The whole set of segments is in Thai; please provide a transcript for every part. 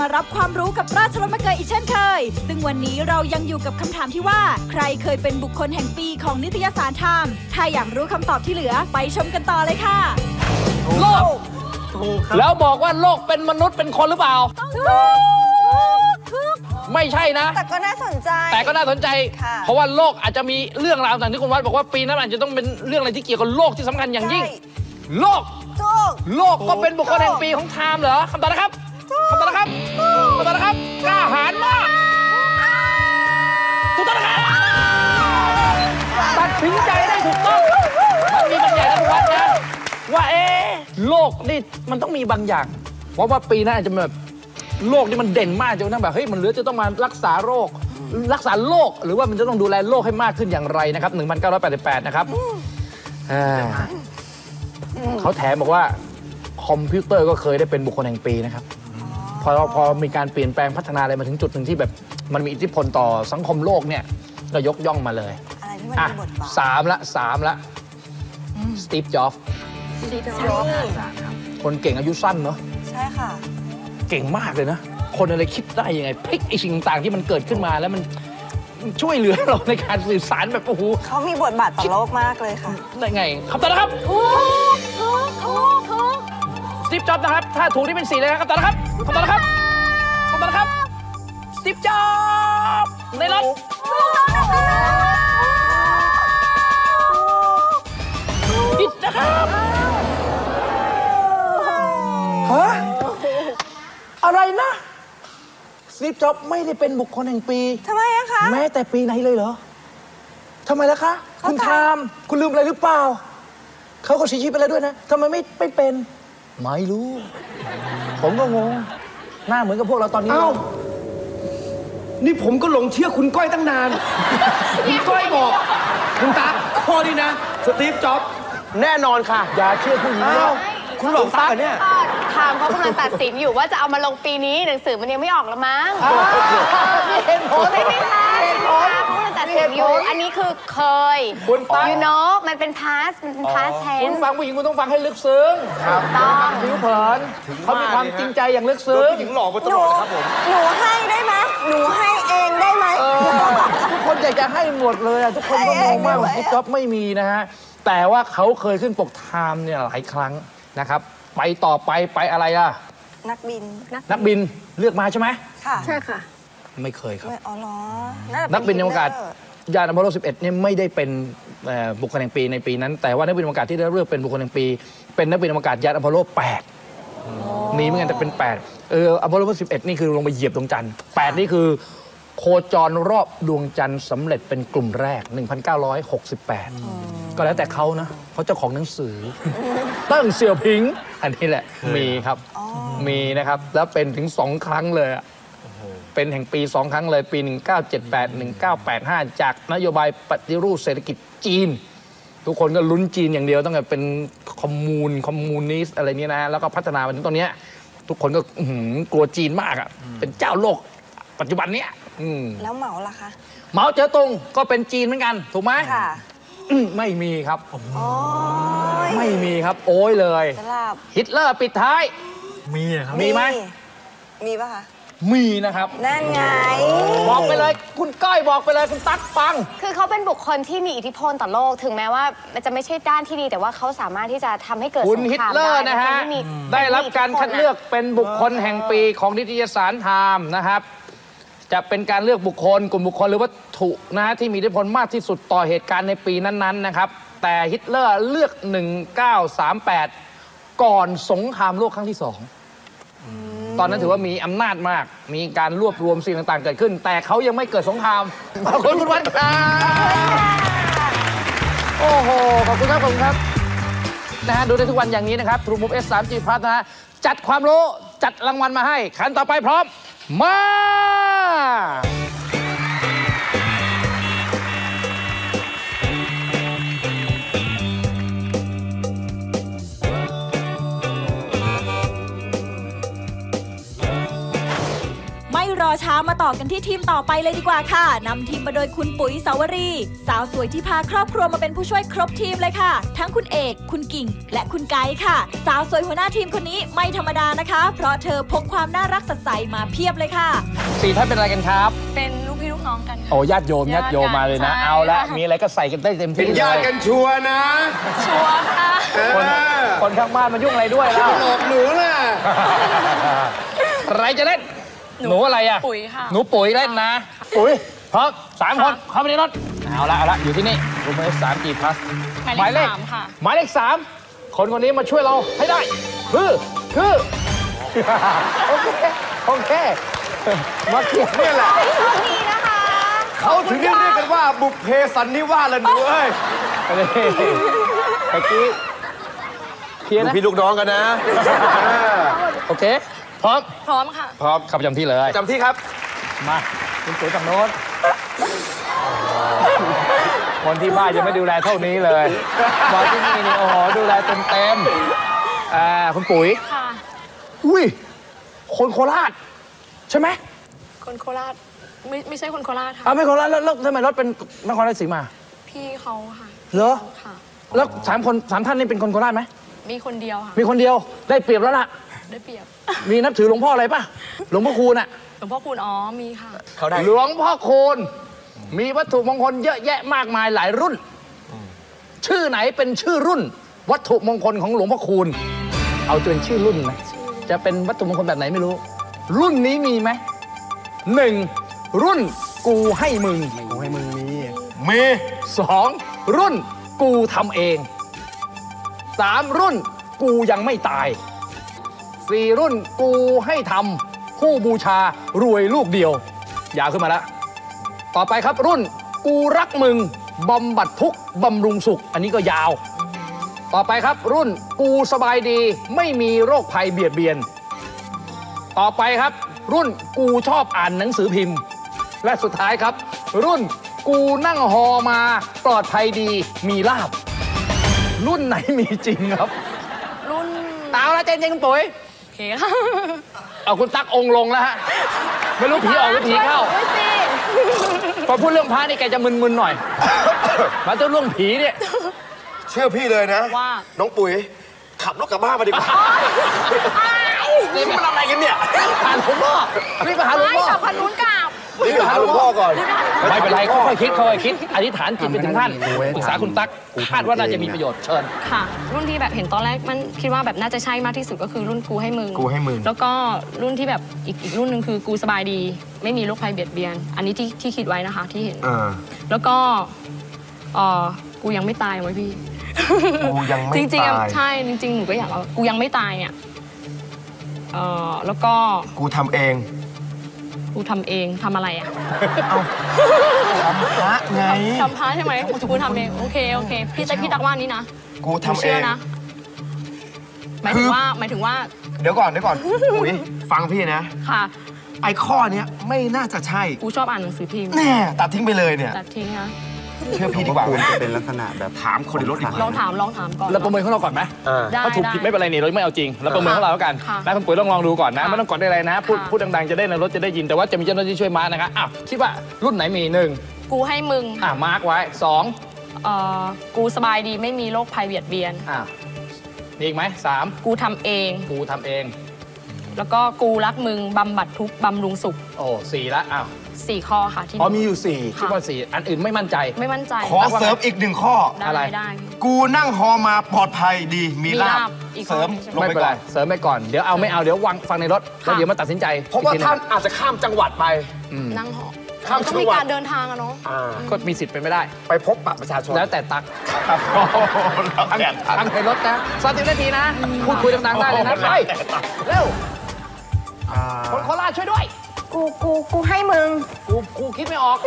ดีค่ะคุณผู้ชมได้เวลามารับความรู้กับราชรถมาเกยอีกเช่นเคย ซึ่งวันนี้เรายังอยู่กับคำถามที่ว่า ใครเคยเป็นบุคคลแห่งปีของนิตยสารไทม์ถ้าอยากรู้คำตอบที่เหลือไปชมกันต่อเลยค่ะ โลกแล้วบอกว่าโลกเป็นมนุษย์เป็นคนหรือเปล่า ไม่ใช่นะ แต่ก็น่าสนใจ แต่ก็น่าสนใจ ค่ะ เพราะว่าโลกอาจจะมีเรื่องราวต่างที่คุณวัดบอกว่าปีนั้นอาจจะต้องเป็นเรื่องอะไรที่เกี่ยวกับโลกที่สำคัญอย่างยิ่งใช่โลก ถูก โลกก็เป็นบุคคลแห่งปีของไทม์เหรอคำตอบนะครับคำตอบนะครับ คำตอบนะครับกล้าหาญมากถูกต้องนะครับตัดสินใจได้ถูกต้อง มันมีบางอย่างนะคุณวัดนะว่าเอ๊ะโลกนี่มันต้องมีบางอย่างเพราะว่าปีหน้าจะแบบโลกนี่มันเด่นมากจนกระทั่งแบบเฮ้ยมันเหลือจะต้องมารักษาโรค รักษาโลกหรือว่ามันจะต้องดูแลโลกให้มากขึ้นอย่างไรนะครับ 1988 นะครับอ่าเขาแถมบอกว่าคอมพิวเตอร์ก็เคยได้เป็นบุคคลแห่งปีนะครับพ อพอมีการเปลี่ยนแปลงพัฒนาอะไรมาถึงจุดหนึ่งที่แบบมันมีอิทธิพลต่อสังคมโลกเนี่ยก็ยกย่องมาเลยอะไรที่มันอะมีบทบาทสามละสามละสตีฟจ็อบส์ใช่คนเก่งอายุสั้นเนาะใช่ค่ะ เก่งมากเลยนะ คนอะไรคิดได้ยังไงพลิกไอสิ่งต่างๆที่มันเกิดขึ้นมาแล้วมันช่วยเหลือเราในการสื่อสารแบบโอ้โหเขามีบทบาทต่อโลกมากเลยค่ะ ได้ไงคำตอบนะครับถูกถูกถูกถูก สตีฟจ็อบส์นะครับ ถ้าถูกนี่เป็นสี่เลยนะครับคำตอบนะครับ คำตอบนะครับคำตอบนะครับสตีฟจ็อบส์ในรถผิดนะครับฮะอะไรนะสตีฟจ็อบส์ไม่ได้เป็นบุคคลแห่งปี ทำไมอะคะ แม้แต่ปีไหนเลยเหรอทำไมล่ะคะเขาคุณตายทาม คุณลืมอะไรหรือเปล่า เขาก็เสียชีวิตไปแล้วด้วยนะทำไมไม่ไม่เป็น ไม่รู้ ผมก็งง หน้าเหมือนกับพวกเราตอนนี้เอ้า นี่ผมก็หลงเชื่อคุณก้อยตั้งนาน คุณก้อยบอก คุณตาข้อนี้นะ สตีฟจ็อบส์แน่นอนค่ะ อย่าเชื่อผู้หญิงเอ้าคุณหลงตาเนี่ย ทามเขากำลังตัดสินอยู่ว่าจะเอามาลงปีนี้หนังสือมันยังไม่ออกแล้วมั้งมีเหตุผลใช่ไหมคะทามเขากำลั งตัดสินอยู่ อันนี้คือเคย คุณตั๊ก you know มันเป็น past มันเป็น past คุณ tense ฟังผู้หญิงคุณต้องฟังให้ลึกซึ้งต้องผิวเผินเขามีความจริงใจอย่างลึกซึ้งผู้หญิงหลอกมาตหลนูอดเลยครับผมหนูให้ได้ไหมหนูให้เองได้ไหมเออทุกคนอยากจะให้หมดเลยอะทุกคนก็งงมากว่าไม่ไหวอะสตีฟจ็อบส์ไม่มีนะฮะแต่ว่าเขาเคยขึ้นปก Time เนี่ยหลายครั้งนะครับ ไปต่อไปไปอะไรล่ะนักบิน นักบินเลือกมาใช่ไหมค่ะ ใช่ค่ะ ไม่เคยครับไม่อ๋อเหรอน่าจะเป็นักบินอวกาศฮิตเลอร์ยานอพอลโล 11 เนี่ยไม่ได้เป็นเอ่อบุคคลแห่งปีในปีนั้น แต่ว่านักบินอวกาศที่ได้เลือกเป็นบุคคลแห่งปี เป็นนักบินอวกาศยานอพอลโล8มีเหมือนกันแต่เป็น 8 เอออพอลโล 11 นี่คือลงไปเหยียบดวงจันทร์ 8 นี่คือโคจรรอบดวงจันทร์สำเร็จเป็นกลุ่มแรก 1968 ก็แล้วแต่เขานะเขาเจ้าของหนังสือเติ้งเสี่ยวผิง อันนี้แหละมีครับ มีนะครับ แล้วเป็นถึงสองครั้งเลยอะ เป็นแห่งปี2ครั้งเลยปี 1978 1985 จากนโยบายปฏิรูปเศรษฐกิจจีน ทุกคนก็ลุ้นจีนอย่างเดียวตั้งแต่เป็นคอมมูนคอมมูนิสต์อะไรเนี้นะ แล้วก็พัฒนามาถึงตอนเนี้ยทุกคนก็อื้อหือกลัวจีนมากอะ่ะเป็นเจ้าโลกปัจจุบันเนี้ยอืมแล้วเหมาล่ะคะเหมาเจ๋อตงก็เป็นจีนเหมือนกัน ถูกไหมค่ะอืมไม่มีครับโอ้ยไม่มีครับ โอ้ยเลยสลับฮิตเลอร์ปิดท้าย มีครับมีไหมมีปะคะ มีนะครับ นั่นไง บอกไปเลยคุณก้อยบอกไปเลยคุณตั๊กฟัง คือเขาเป็นบุคคลที่มีอิทธิพลต่อโลกถึงแม้ว่ามันจะไม่ใช่ด้านที่ดีแต่ว่าเขาสามารถที่จะทำให้เกิดคุณสงฮิคตรามเลอร์ได้นะฮะเป็คที่มีได้รับการคัดเลือกป็นเป็นบุคคลแห่งปีของนิตยสารไทม์นะครับ จะเป็นการเลือกบุคคล กลุ่มบุคคลหรือวัตถุนะฮะที่มีอิทธิพลมากที่สุดต่อเหตุการณ์ในปีนั้นๆนะครับ แต่ฮิตเลอร์เลือก 1938 ก่อนสงครามโลกครั้งที่สอง ตอนนั้นถือว่ามีอำนาจมาก มีการรวบรวมสิ่งต่างๆ เกิดขึ้น แต่เขายังไม่เกิดสงคราม ขอบคุณคุณวัดครับโอ้โห ขอบคุณครับ ขอบคุณครับ นะฮะ ดูได้ทุกวันอย่างนี้นะครับ True Move S 3 G Plus นะฮะ จัดความรู้ จัดรางวัลมาให้ ขันต่อไปพร้อม มา อช้ามาต่อกันที่ทีมต่อไปเลยดีกว่าค่ะนำทีมมาโดยคุณปุ๋ยสาวรี สาวสวยที่พาครอบครัวมาเป็นผู้ช่วยครบทีมเลยค่ะ ทั้งคุณเอก คุณกิ่ง และคุณไกด์ค่ะ สาวสวยหัวหน้าทีมคนนี้ไม่ธรรมดานะคะ เพราะเธอพกความน่ารักสดใสมาเพียบเลยค่ะสี่ท่านเป็นอะไรกันครับ เป็นลูกพี่ลูกน้องกันค่ะโอ้ญาติโยมญาติโยมมาเลยนะใช่เอาละค่ะมีอะไรก็ใส่กันได้เต็มเป็นที่เลญาติยกันชัวร์นะชัวร์ค่ะเออคนคนข้างบ้านมายุ่งอะไรด้วยแล้วหลอกหนูน่ะใครจะเล่น หนูอะไรอะ ปุ๋ยค่ะ หนูปุ๋ยเล่นนะ ปุ๋ยพร้อมสามคนเข้าไปในรถ เอาละเอาละอยู่ที่นี่รูมเอสสามจีพลัสหมายเลขสามค่ะ หมายเลขสามคนคนนี้มาช่วยเราให้ได้ คือคือโอเคโอเคมาเคลียร์เนี่ยแหละเขาถึงได้เรียกกันว่าบุพเพสันนิวาสละหนูเอ้ยไปเลยเมื่อกี้เคลียร์ลูกนะพี่ลูกน้องกันนะเออโอเค พร้อม พร้อมค่ะ พร้อมขับประจำที่เลยจำที่ครับ มาคุณปุ๋ยฝั่งโน้นคนที่บ้านยังไม่ดูแลเท่านี้เลยมาที่นี่นี่โอ้โหดูแลเต็มเต็มๆอ่าคุณปุ๋ย ค่ะ อุ้ย คนโคราช ใช่ไหมคนโคราชไม่ไม่ใช่คนโคราชค่ะอ้าวไม่โคราชแล้วแล้วทำไมรถเป็นนครราชสีมา พี่เขาค่ะเหรอ ค่ะ แล้วสามคนสามท่านนี่เป็นคนโคราชไหมมีคนเดียวค่ะ มีคนเดียวได้เปรียบแล้วล่ะ ได้เปรียบ มีนับถือหลวงพ่ออะไรป่ะหลวงพ่อคูณอะหลวงพ่อคุณอ๋อมีค่ะ เขาได้หลวงพ่อคูณมีวัตถุมงคลเยอะแยะมากมายหลายรุ่น ชื่อไหนเป็นชื่อรุ่น วัตถุมงคลของหลวงพ่อคูณ เอาเป็นชื่อรุ่นไหมจะเป็นวัตถุมงคลแบบไหนไม่รู้ รุ่นนี้มีไหมหนึ่งรุ่นกูให้มึงกูให้มึงมีมีสองรุ่นกูทำเองสามรุ่นกูยังไม่ตาย สี่รุ่นกูให้ทำผู้บูชารวยลูกเดียว ยาวขึ้นมาแล้ว ต่อไปครับรุ่นกูรักมึงบำบัดทุกข์บำรุงสุข อันนี้ก็ยาว ต่อไปครับรุ่นกูสบายดีไม่มีโรคภัยเบียดเบียน ต่อไปครับ รุ่นกูชอบอ่านหนังสือพิมพ์ และสุดท้ายครับ รุ่นกูนั่งฮอมาปลอดภัยดีมีลาบ รุ่นไหนมีจริงครับ รุ่น ตาวแล้วเจนเจนคุณปุ๋ยโอ เคค่ะเอาคุณตักองค์ลงแล้วฮะ ไม่รู้ผีออกหรือผีเข้าด้วยสิพอพูดเรื่องพระนี่แกจะมึนๆหน่อย มาเจ้าเรื่องผีเนี่ย เชื่อพี่เลยนะ ว่า น้องปุ๋ย ขับรถกลับบ้านมาดีกว่านี่มันอะไรกันเนี่ยหาหลวงพ่อรีบไปหาหลวงไม่พ่อกับพันนู้นกลับ นี่ไปหาหลวงพ่อก่อน ไม่เป็นไรค่อยๆคิดค่อยๆคิด อธิษฐานจิตไปถึงท่านปรึกษาคุณตั๊กคาดว่าน่าจะมีประโยชน์เชิญ ค่ะ รุ่นที่แบบเห็นตอนแรกมันคิดว่าแบบน่าจะใช่มากที่สุดก็คือรุ่นกูให้มึงกูให้มึง แล้วก็รุ่นที่แบบอีกอีกรุ่นหนึ่งคือกูสบายดี ไม่มีโรคภัยเบียดเบียน อันนี้ที่ที่คิดไว้นะคะที่เห็นอ่าแล้วก็เออกูยังไม่ตายไว้พี่ กูยังไม่จริงๆอะตายใช่จริงๆหนูก็อยากเอากูยังไม่ตายเนี่ยเออแล้วก็ กูทำเอง กูทำเองทำอะไรอะพระไงทำพาใช่ไหมกูทำเองโอเคโอเค พี่แต่พี่ตักว่านี้นะกูหนูทำเอเชื่องนะหมายถึงว่าหมายถึงว่า เดี๋ยวก่อนเดี๋ยวก่อนปุ๋ยฟังพี่นะค่ะไอ้ข้อเนี้ยไม่น่าจะใช่ กูชอบอ่านหนังสือพิมพ์แน่ตัดทิ้งไปเลยเนี่ย ตัดทิ้งนะ เชื่อพี่ดีกว่าควรจะเป็นลักษณะแบบถามคนในรถดีกว่าลองถามลองถามก่อนเราประเมินของเราก่อนไหมอ่าได้ถ้าถูกได้ผิดไม่เป็นไรนี่เราไม่เอาจริงเราประเมินของเราแล้วกันค่ะนะคุณปุ๋ยต้องลองดูก่อนนะค่ะไม่ต้องกดได้อะไรนะพูดค่ะพูดดังๆจะได้ในรถจะได้ยินแต่ว่าจะมีเจ้าหน้าที่ช่วย mark นะครับอ้าวคิดว่ารุ่นไหนมีหนึ่งกูให้มึงอะ mark ไว้สองเอ่อกูสบายดีไม่มีโรคภัยเบียดเบียนอะมีอีกไหมสามกูทำเอง กูทำเอง แล้วก็กูรักมึงบำบัดทุกข์บำรุงสุข โอ้สี่ละอ้าว สี่ข้อค่ะที่พอมีอยู่สี่ค่ะคิดว่าสี่อันอื่นไม่มั่นใจ ไม่มั่นใจขอเสริมอีกหนึ่งข้อ ได้อะไร ได้ กูนั่งฮอมาปลอดภัยดีมีมีลาลาบบอีกเสริมข้อหนึ่งใช่ไหม ลงไปไม่เป็นก่ไรอน เสริมไปก่อนเดี๋ยวเอาไม่เอาเดี๋ยววางฟังในรถแล้วค่ะเดี๋ยวมาตัดสินใจเพราะว่าอีกทีหท่านงอาจจะข้ามจังหวัดไป นั่งหอข้ามต้องจัมีงหวัดการเดินทางอะเนาะ อ่าก็มีสิทธิ์เป็นไม่ได้ ไปพบปะประชาชน แล้วแต่ตักครับทั้งทั้งในรถนะสามสิบนาทีนะพูดคุยดังๆได้เลยนะไปเร็วคนโคราชช่วยด้วย กูกูกูให้มึง กูกูคิดไม่ออก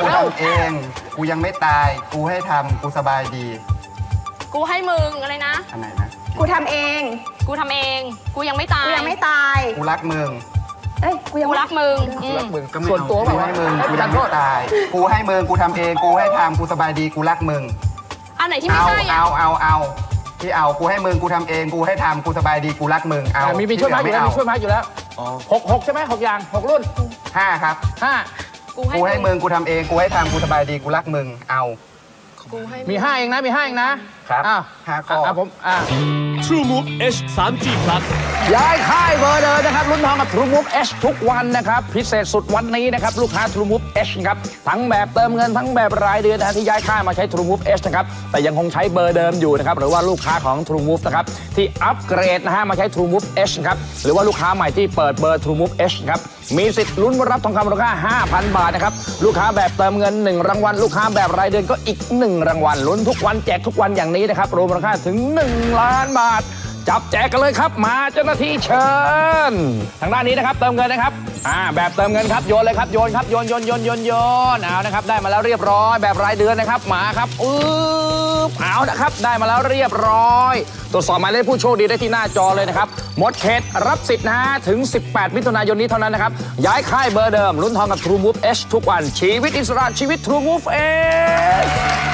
กูทำเอง กูยังไม่ตาย กูให้ทำกูสบายดี กูให้มึงอะไรนะ อันไหนนะ กูทำเอง กูทำเอง กูยังไม่ตายกูยังไม่ตาย กูรักมึงเอ้ยกูยังกูไม่รักมึงอืมมึงก็ไม่ส่วนเอาตัวกูเปล่าให้มึงกูกูยัยังงไม่โทษตาย กูให้มึงกูทำเอง กูให้ทำกูสบายดี กูรักมึง อันไหนที่ไม่เอาใช่อะเอาเอาเอาที่เอา กูให้มึง กูทำเอง กูให้ทำกูสบายดี กูรักมึง เอาอะมีมีช่วย mark อยู่แล้วที่มีช่วย mark อยู่แล้ว หกหกใช่ไหมหกอย่างหกรุ่นห้าครับห้ากูให้มึงกูทำเองกูให้ทำกูสบายดีกูรักมึงเอามีห้าเองนะมีห้าเองนะครับอ้าวห้าข้ออะผมอะ True Move H 3G Plus ย้ายค่ายเบอร์เดิมนะครับรุ่นทองกับ True Move H ทุกวันนะครับ พิเศษสุดวันนี้นะครับ ลูกค้า True Move H ครับ ทั้งแบบเติมเงินทั้งแบบรายเดือนนะฮะที่ย้ายค่ายมาใช้ True Move H นะครับ แต่ยังคงใช้เบอร์เดิมอยู่นะครับ หรือว่าลูกค้าของ True Move นะครับ ที่อัปเกรดนะฮะมาใช้ True Move H ครับ หรือว่าลูกค้าใหม่ที่เปิดเบอร์ True Move H ครับมีสิทธิ์ลุ้นรับทองคำมูลค่า 5,000 บาทนะครับ ลูกค้าแบบเติมเงิน 1 รางวัล ลูกค้าแบบรายเดือนก็อีก 1 รางวัลลุ้นทุกวันแจกทุกวันอย่างนี้นะครับรวมมูลค่าถึง 1 ล้านบาทจับแจกกันเลยครับ มาเจ้าหน้าที่เชิญ ทางด้านนี้นะครับ เติมเงินนะครับ อ่า แบบเติมเงินครับ โยนเลยครับ โยนครับ โยนโยนโยนโยนโยนเอานะครับ ได้มาแล้วเรียบร้อย แบบรายเดือนนะครับ มาครับอืบเอานะครับ ได้มาแล้วเรียบร้อย ตรวจสอบหมายเลขผู้โชคดีได้ที่หน้าจอเลยนะครับ หมดเขตรับสิทธิ์นะฮะ ถึง 18 มิถุนายนนี้เท่านั้นนะครับ ย้ายค่ายเบอร์เดิม ลุ้นทองกับ True Move H ทุกวัน ชีวิตอิสระชีวิต True Move H